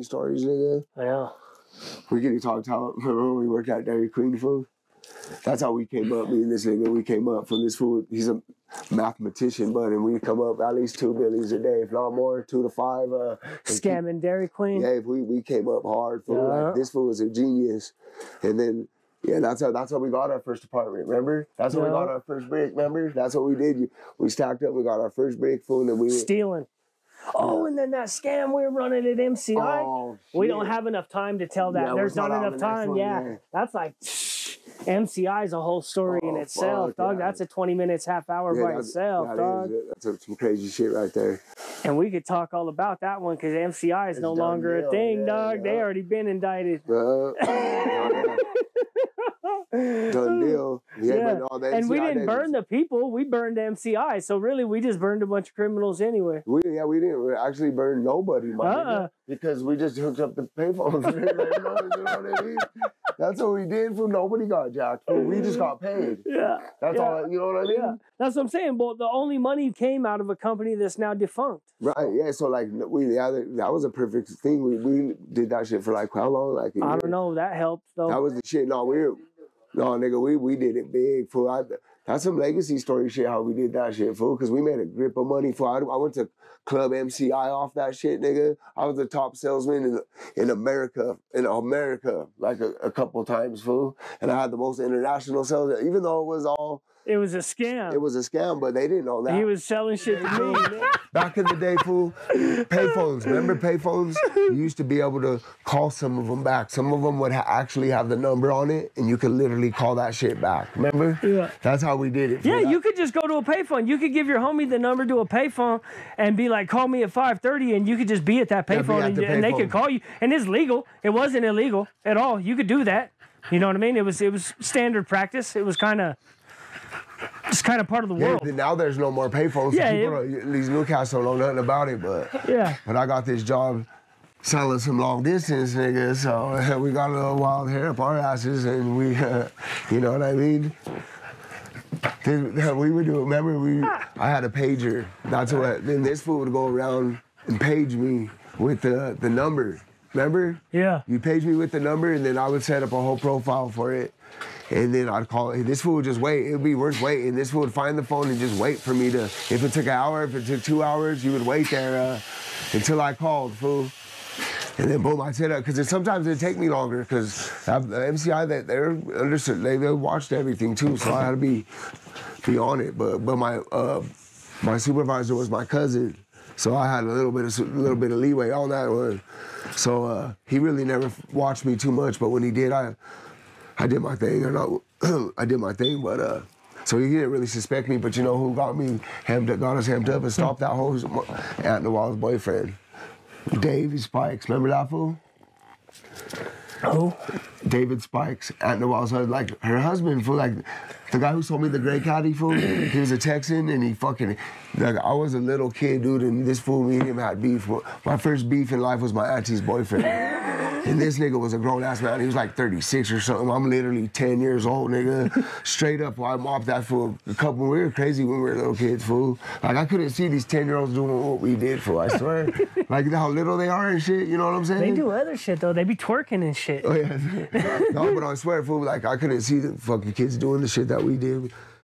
funny stories, nigga. Yeah. We get to talk about remember when we worked at Dairy Queen food? That's how we came up, me and this nigga, we came up from this food. He's a mathematician, but and we come up at least two billies a day, if not more, two to five. Uh, and keep- Scamming Dairy Queen. Yeah, we, we came up hard. Fool. Yeah. Like, this fool was a genius. And then, yeah, that's how that's how we got our first apartment. Remember? That's how we got our first break. Remember? That's what we did. We stacked up. We got our first brick, food, and then we. Stealing. Oh, and then that scam we're running at MCI. Oh, we don't have enough time to tell that. Yeah, There's not on enough time. one, yeah. yeah. That's like MCI is a whole story in Oh, itself, fuck, dog. yeah. That's a 20 minutes, half hour by itself, that dog. that's some crazy shit right there. And we could talk all about that one because MCI is It's no longer a thing, dog. They already been indicted. Uh, done deal. Yeah, Yeah. but all the and we didn't burn the people, we burned MCI. So really, we just burned a bunch of criminals anyway. We yeah, we didn't we actually burn nobody, Uh-uh. because we just hooked up the payphones. You know what I mean? That's what we did. For nobody got jacked. We just got paid. Yeah. That's Yeah. all. You know what I mean? Yeah, that's what I'm saying. But the only money came out of a company that's now defunct. Right. Yeah. So like we yeah that, that was a perfect thing. We we did that shit for like how long? Like I don't know. That helped though. That was the shit. No, we were no nigga. We we did it big. Fool. I, that's some legacy story shit. How we did that shit, fool. Because we made a grip of money. Fool. I, I went to Club MCI off that shit, nigga. I was the top salesman in in America, in America, like a, a couple times, fool. And I had the most international sales. Even though it was all, it was a scam. it was a scam, but they didn't know that. he was selling shit to me. man. Back in the day, fool, payphones. Remember payphones? You used to be able to call some of them back. Some of them would ha- actually have the number on it, and you could literally call that shit back. Remember? Yeah. That's how we did it. Yeah, you could just go to a payphone. You could give your homie the number to a payphone and be like, "Call me at 5:30," and you could just be at that payphone, at and, the and they could call you. And it's legal. It wasn't illegal at all. You could do that. You know what I mean? It was it was standard practice. It was kind of just kind of part of the Yeah, world. but now there's no more payphones. so Yeah, people it- these new cats don't know nothing about it, but Yeah. but I got this job selling some long distance niggas, so we got a little wild hair up our asses, and we, uh, you know what I mean. Then We would do. Remember, we I had a pager. That's what. Then this fool would go around and page me with the the number. Remember? Yeah. You page me with the number, and then I would set up a whole profile for it. And then I'd call it. This fool would just wait. It would be worth waiting. This fool would find the phone and just wait for me to. If it took an hour, if it took two hours, you would wait there uh, until I called, fool. And then boom, I set up because sometimes it'd take me longer because the MCI that they're understood. They they watched everything too, so I had to be be on it. But but my uh, my supervisor was my cousin, so I had a little bit of a little bit of leeway on that one. So uh, he really never watched me too much, but when he did, I I did my thing. Or not, I did my thing, but uh, so he didn't really suspect me. But you know who got me hammed up, got us hammed up, and stopped that whole Aunt Noel's boyfriend, Davey Spikes. Remember that fool? Oh. David Spikes, at the Noel's husband, like her husband, fool, like the guy who sold me the gray caddy fool. he was a Texan and he fucking, like I was a little kid, dude, and this fool, me and him had beef. My first beef in life was my auntie's boyfriend. And this nigga was a grown ass man. He was like 36 or something. I'm literally 10 years old, nigga. Straight up, I mopped that fool. A couple, we were crazy when we were little kids, fool. Like I couldn't see these 10 year olds doing what we did, fool. I swear. like how little they are and shit. You know what I'm saying? They do other shit though. They be twerking and shit. Oh yeah. no, but I swear, fool, like I couldn't see the fucking kids doing the shit that we did.